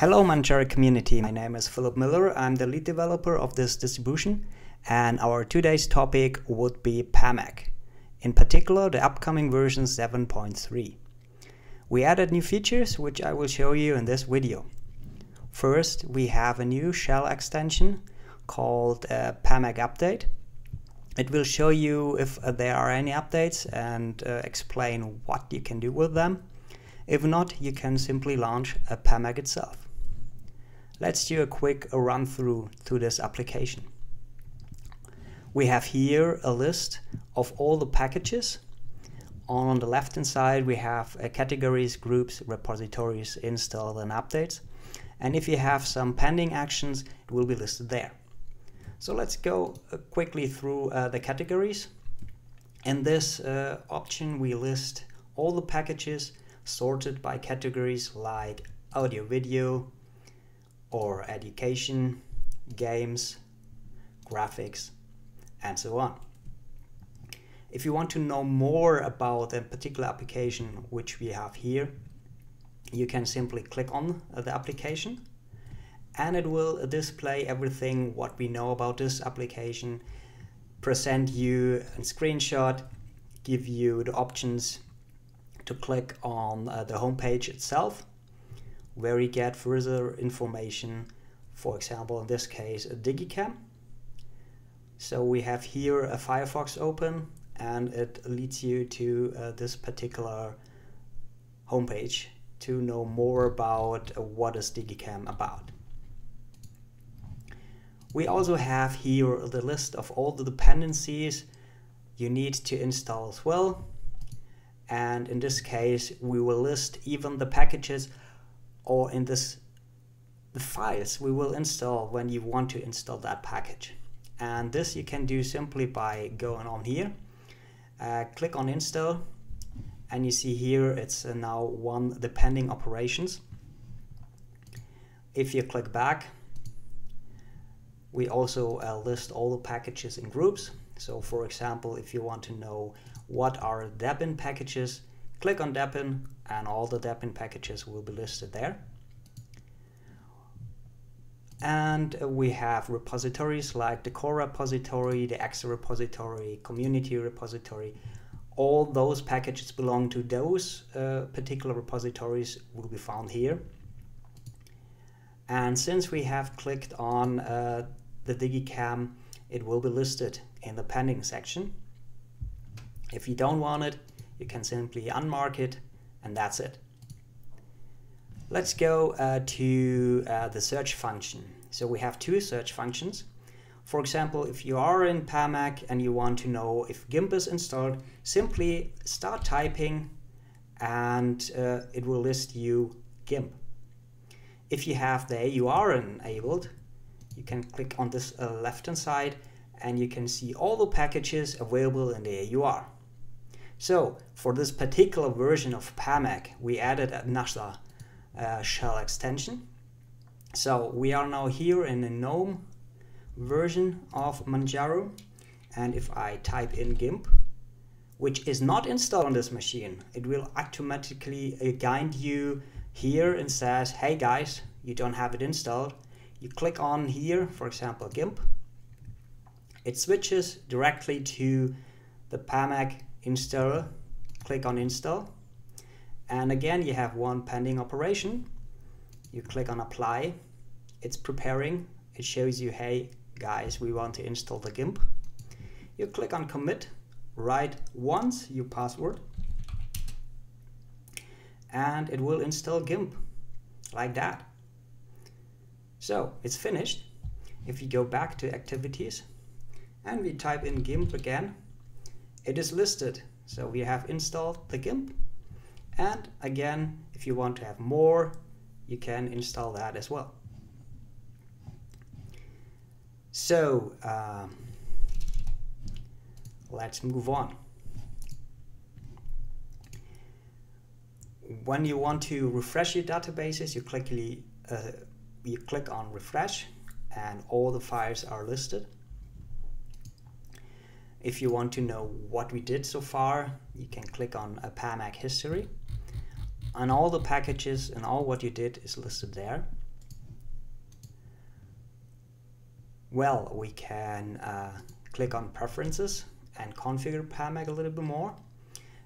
Hello Manjaro community, my name is Philip Müller, I'm the lead developer of this distribution and our today's topic would be PAMAC, in particular the upcoming version 7.3. We added new features which I will show you in this video. First we have a new shell extension called uh, PAMAC Update. It will show you if uh, there are any updates and uh, explain what you can do with them. If not, you can simply launch a PAMAC itself. Let's do a quick run through to this application. We have here a list of all the packages. On the left hand side we have uh, categories, groups, repositories, install and updates. And if you have some pending actions, it will be listed there. So let's go uh, quickly through uh, the categories. In this uh, option we list all the packages sorted by categories like audio video, or education, games, graphics, and so on. If you want to know more about a particular application which we have here, you can simply click on the application and it will display everything what we know about this application, present you a screenshot, give you the options to click on uh, the homepage itself where you get further information, for example, in this case, a digiKam. So we have here a Firefox open and it leads you to uh, this particular homepage to know more about uh, what is digiKam about. We also have here the list of all the dependencies you need to install as well. And in this case, we will list even the packages or in this the files we will install when you want to install that package. And this you can do simply by going on here, uh, click on install, and you see here it's uh, now one the pending operations. If you click back, we also uh, list all the packages in groups. So for example, if you want to know what are Debian packages, click on Debian and all the Debian packages will be listed there. And we have repositories like the core repository, the Extra repository, community repository. All those packages belong to those uh, particular repositories will be found here. And since we have clicked on uh, the digiKam, it will be listed in the pending section. If you don't want it, you can simply unmark it and that's it. Let's go uh, to uh, the search function. So we have two search functions. For example, if you are in PAMAC and you want to know if GIMP is installed, simply start typing and uh, it will list you GIMP. If you have the AUR enabled, you can click on this uh, left hand side and you can see all the packages available in the AUR. So for this particular version of PAMAC, we added another uh, shell extension. So we are now here in the GNOME version of Manjaro. And if I type in GIMP, which is not installed on this machine, it will automatically uh, guide you here and says, hey guys, you don't have it installed. You click on here, for example, GIMP. It switches directly to the PAMAC installer, click on install. And again, you have one pending operation. You click on apply. It's preparing. It shows you, hey guys, we want to install the GIMP. You click on commit, write once your password, and it will install GIMP like that. So it's finished. If you go back to activities and we type in GIMP again, it is listed. So we have installed the GIMP. And again, if you want to have more, you can install that as well. So um, let's move on. When you want to refresh your databases, you click, uh, you click on refresh and all the files are listed. If you want to know what we did so far, you can click on a PAMAC history. And all the packages and all what you did is listed there. Well, we can uh, click on preferences and configure PAMAC a little bit more.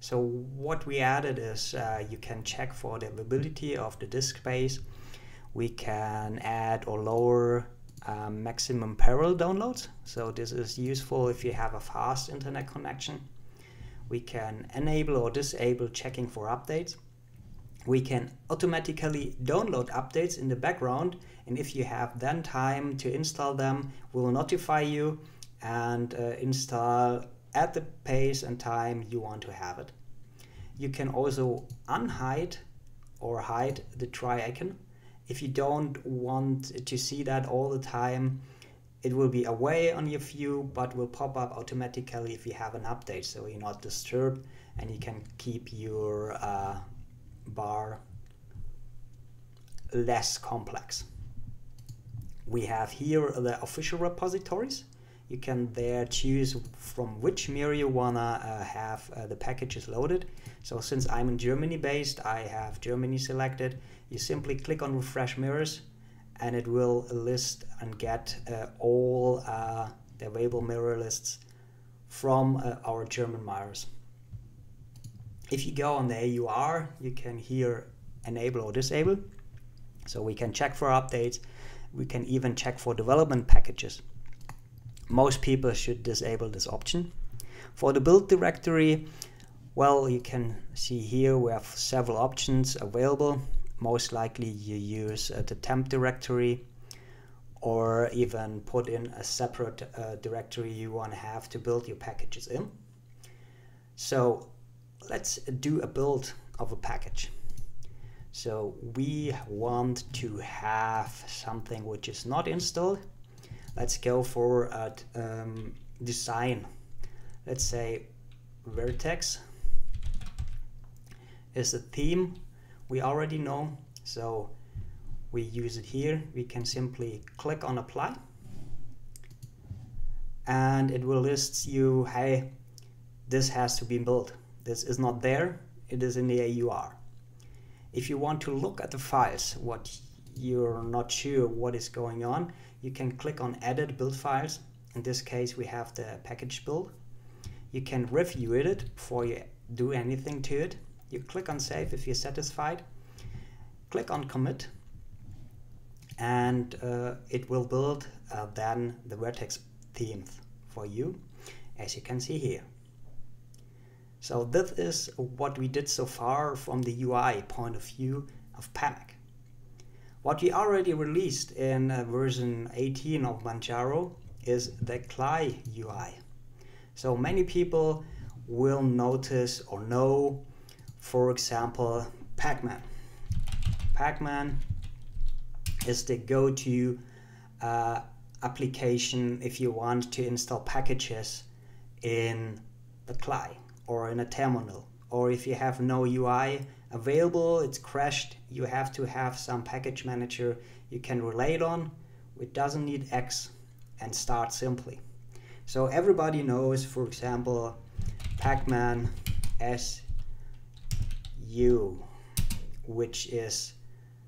So what we added is uh, you can check for the availability of the disk space. We can add or lower um, maximum parallel downloads. So this is useful if you have a fast internet connection. We can enable or disable checking for updates. We can automatically download updates in the background and if you have then time to install them, we will notify you and uh, install at the pace and time you want to have it. You can also unhide or hide the tray icon. If you don't want to see that all the time, it will be away on your view, but will pop up automatically if you have an update, so you're not disturbed and you can keep your uh, bar less complex. We have here the official repositories you can there choose from which mirror you wanna uh, have uh, the packages loaded. So since I'm in Germany based, I have Germany selected. You simply click on refresh mirrors and it will list and get uh, all uh, the available mirror lists from uh, our German mirrors. If you go on the AUR, you can here enable or disable. So we can check for updates. We can even check for development packages most people should disable this option. For the build directory, well, you can see here we have several options available. Most likely you use uh, the temp directory or even put in a separate uh, directory you want to have to build your packages in. So let's do a build of a package. So we want to have something which is not installed let's go for at um, design. Let's say vertex is a theme we already know so we use it here. We can simply click on apply. And it will list you hey this has to be built. This is not there. It is in the AUR if you want to look at the files what you're not sure what is going on you can click on edit build files. In this case, we have the package build. You can review it before you do anything to it. You click on save if you're satisfied. Click on commit and uh, it will build uh, then the vertex theme for you as you can see here. So this is what we did so far from the UI point of view of PAMAC. What we already released in uh, version 18 of Manjaro is the CLI UI. So many people will notice or know, for example, Pacman. Pacman is the go-to uh, application if you want to install packages in the CLI or in a terminal or if you have no UI available, it's crashed, you have to have some package manager you can relay it on. It doesn't need X and start simply. So everybody knows, for example, Pacman SU, which is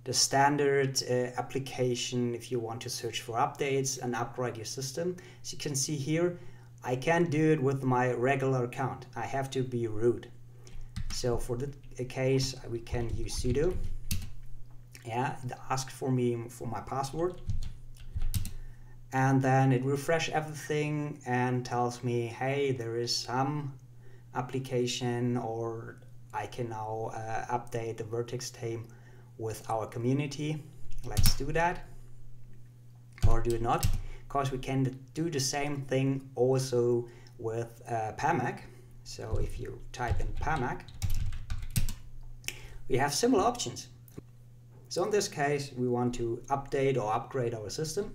the standard uh, application if you want to search for updates and upgrade your system. As you can see here, I can't do it with my regular account. I have to be root. So for the case, we can use sudo. Yeah, it asks for me for my password. And then it refresh everything and tells me, hey, there is some application or I can now uh, update the Vertex theme with our community. Let's do that. Or do it not. Because we can do the same thing also with uh, PAMAC. So if you type in PAMAC, we have similar options. So in this case, we want to update or upgrade our system.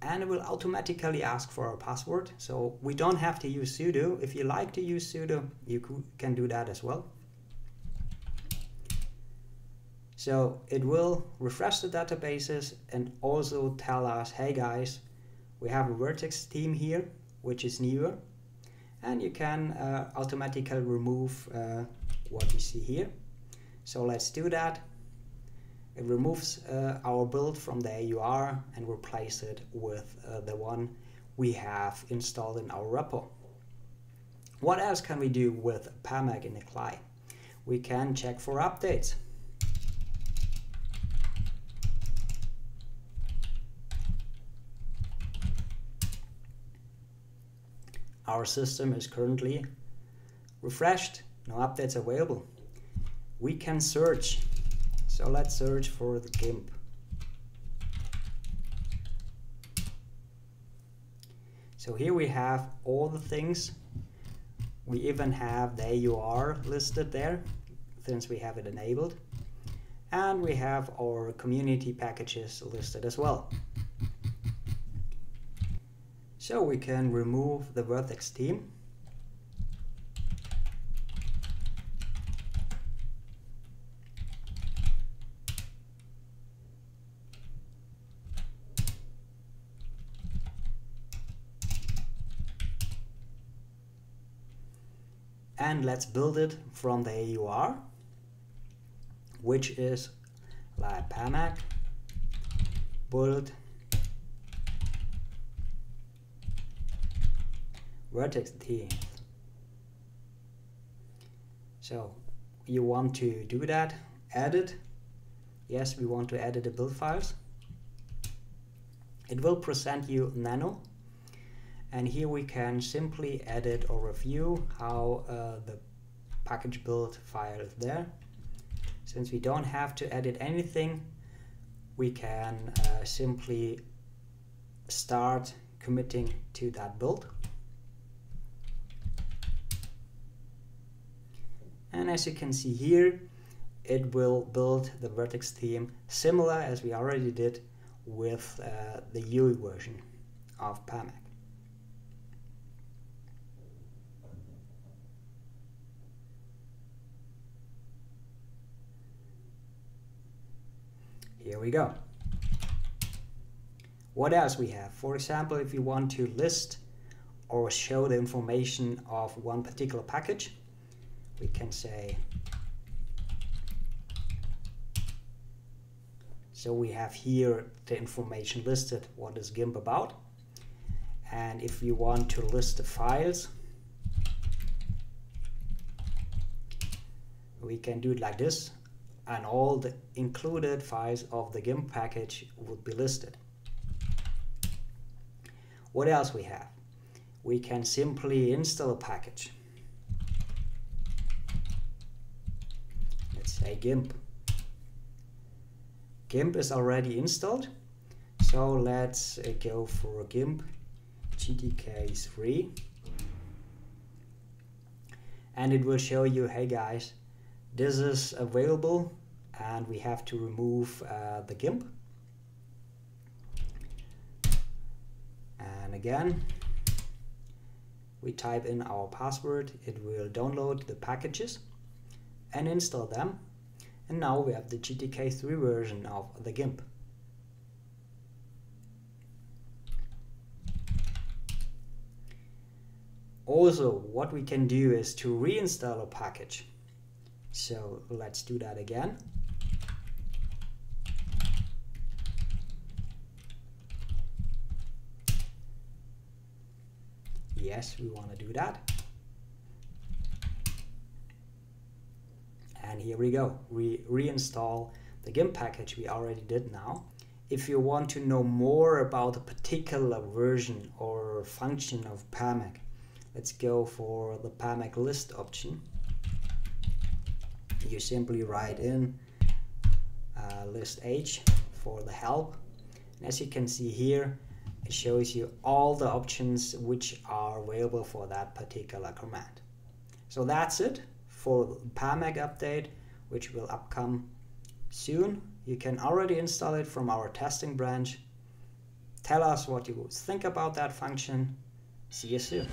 And it will automatically ask for our password. So we don't have to use sudo. If you like to use sudo, you can do that as well. So it will refresh the databases and also tell us, hey guys, we have a Vertex theme here, which is newer and you can uh, automatically remove uh, what you see here. So let's do that. It removes uh, our build from the AUR and replace it with uh, the one we have installed in our repo. What else can we do with PAMAC in the CLI? We can check for updates. Our system is currently refreshed, no updates available. We can search, so let's search for the GIMP. So here we have all the things. We even have the AUR listed there, since we have it enabled. And we have our community packages listed as well. So we can remove the vertex theme. and let's build it from the AUR which is like PAMAC build vertex theme. So you want to do that, edit. Yes, we want to edit the build files. It will present you nano and here we can simply edit or review how uh, the package build file is there. Since we don't have to edit anything, we can uh, simply start committing to that build. And as you can see here it will build the vertex theme similar as we already did with uh, the UI version of PAMAC. Here we go. What else we have? For example, if you want to list or show the information of one particular package, we can say so we have here the information listed what is GIMP about and if you want to list the files we can do it like this and all the included files of the GIMP package would be listed. What else we have? We can simply install a package. Say GIMP. GIMP is already installed, so let's uh, go for GIMP GTK3 and it will show you hey guys this is available and we have to remove uh, the GIMP. And again we type in our password. It will download the packages and install them and now we have the GTK3 version of the GIMP. Also, what we can do is to reinstall a package. So let's do that again. Yes, we want to do that. And here we go. We reinstall the GIMP package we already did now. If you want to know more about a particular version or function of PAMAC let's go for the PAMAC list option. You simply write in uh, list H for the help. And as you can see here it shows you all the options which are available for that particular command. So that's it for PAMAC update, which will upcome soon. You can already install it from our testing branch. Tell us what you think about that function. See you soon.